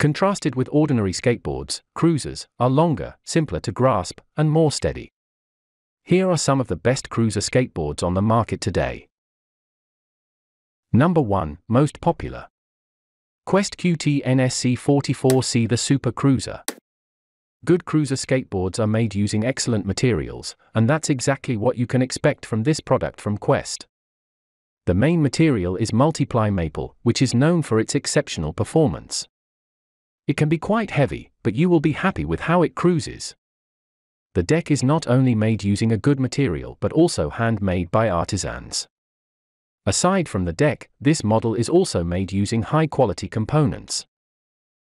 Contrasted with ordinary skateboards, cruisers are longer, simpler to grasp, and more steady. Here are some of the best cruiser skateboards on the market today. Number 1, most popular. Quest QT NSC 44C The Super Cruiser. Good cruiser skateboards are made using excellent materials, and that's exactly what you can expect from this product from Quest. The main material is multiply maple, which is known for its exceptional performance. It can be quite heavy, but you will be happy with how it cruises. The deck is not only made using a good material but also handmade by artisans. Aside from the deck, this model is also made using high quality components.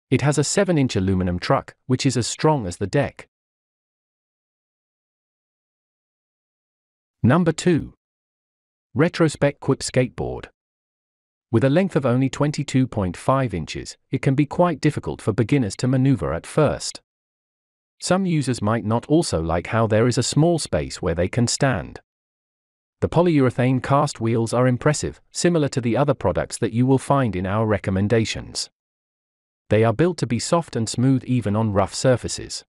It has a 7 inch aluminum truck, which is as strong as the deck. Number 2. Retrospec Quip Skateboard. With a length of only 22.5 inches, it can be quite difficult for beginners to maneuver at first. Some users might not also like how there is a small space where they can stand. The polyurethane cast wheels are impressive, similar to the other products that you will find in our recommendations. They are built to be soft and smooth even on rough surfaces.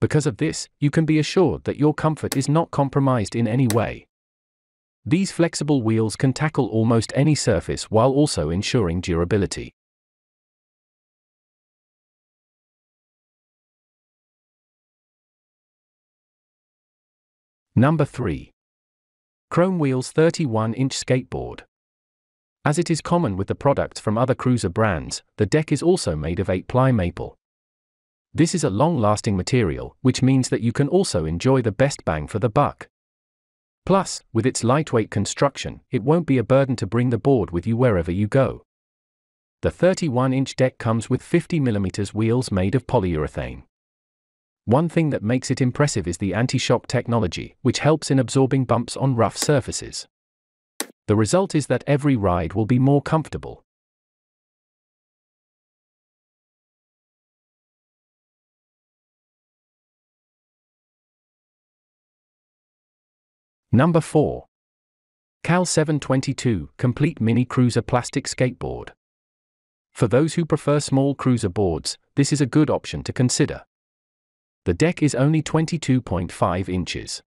Because of this, you can be assured that your comfort is not compromised in any way. These flexible wheels can tackle almost any surface while also ensuring durability. Number 3. Chrome Wheels 31 inch skateboard. As it is common with the products from other cruiser brands, the deck is also made of 8 ply maple. This is a long lasting material, which means that you can also enjoy the best bang for the buck. Plus, with its lightweight construction, it won't be a burden to bring the board with you wherever you go. The 31 inch deck comes with 50mm wheels made of polyurethane. One thing that makes it impressive is the anti shock technology, which helps in absorbing bumps on rough surfaces. The result is that every ride will be more comfortable. Number 4. Cal 722 Complete Mini Cruiser Plastic Skateboard. For those who prefer small cruiser boards, this is a good option to consider. The deck is only 22.5 inches.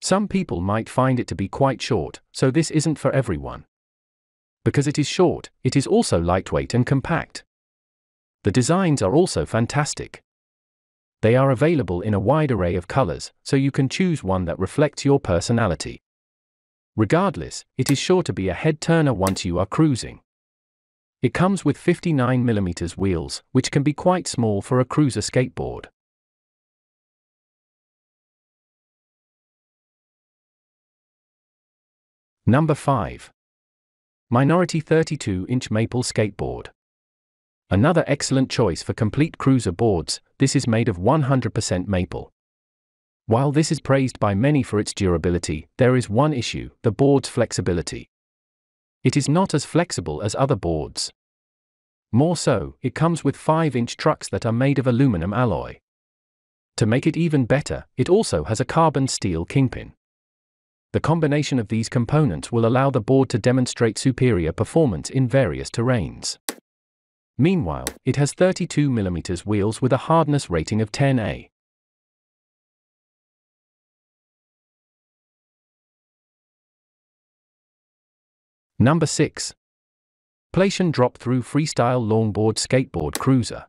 Some people might find it to be quite short, so this isn't for everyone. Because it is short, it is also lightweight and compact. The designs are also fantastic. They are available in a wide array of colors, so you can choose one that reflects your personality. Regardless, it is sure to be a head turner once you are cruising. It comes with 59mm wheels, which can be quite small for a cruiser skateboard. Number 5. Minority 32 inch Maple Skateboard. Another excellent choice for complete cruiser boards, this is made of 100% maple. While this is praised by many for its durability, there is one issue the board's flexibility. It is not as flexible as other boards. More so, it comes with 5 inch trucks that are made of aluminum alloy. To make it even better, it also has a carbon steel kingpin. The combination of these components will allow the board to demonstrate superior performance in various terrains. Meanwhile, it has 32mm wheels with a hardness rating of 10A. Number 6. Playshion Drop Through Freestyle Longboard Skateboard Cruiser.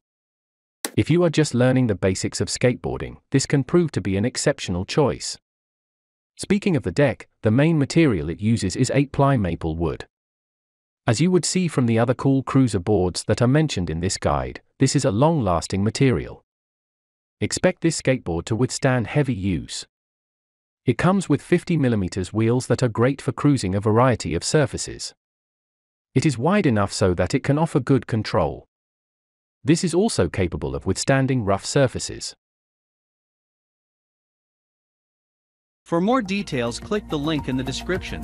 If you are just learning the basics of skateboarding, this can prove to be an exceptional choice. Speaking of the deck, the main material it uses is 8 ply maple wood. As you would see from the other cool cruiser boards that are mentioned in this guide, this is a long lasting material. Expect this skateboard to withstand heavy use. It comes with 50mm wheels that are great for cruising a variety of surfaces. It is wide enough so that it can offer good control. This is also capable of withstanding rough surfaces. For more details click the link in the description.